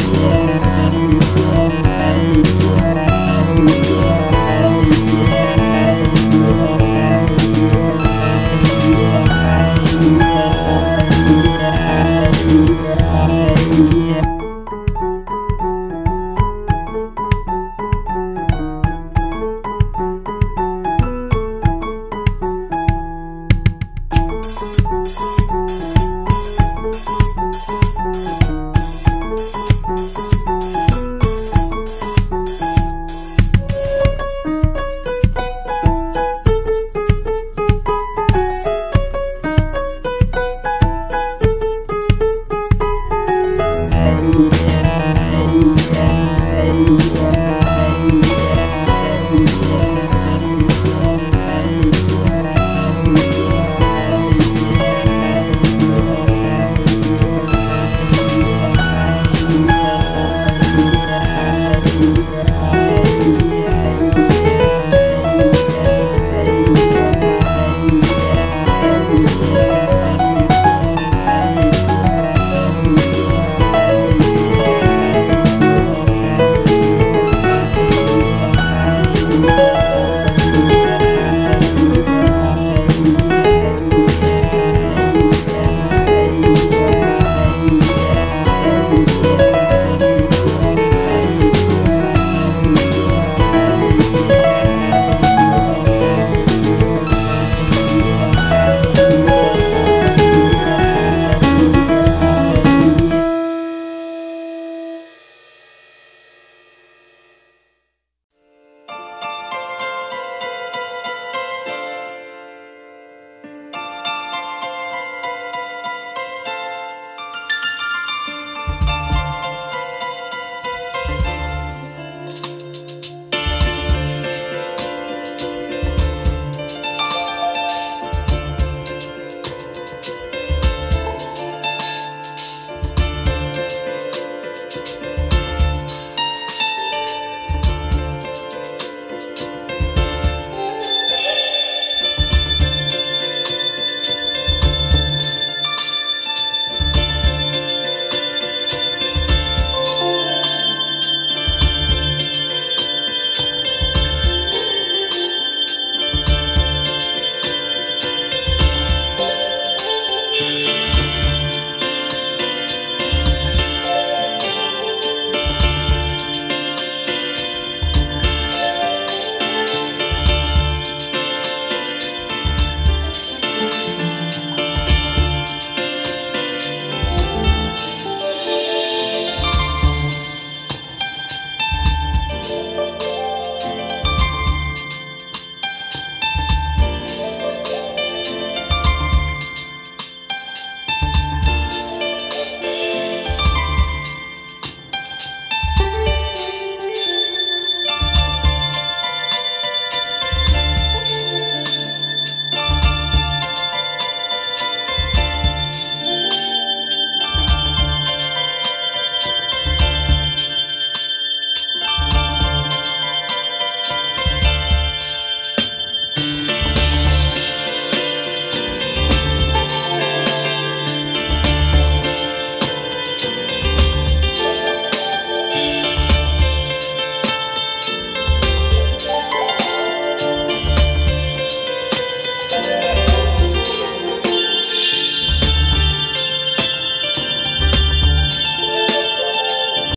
Oh.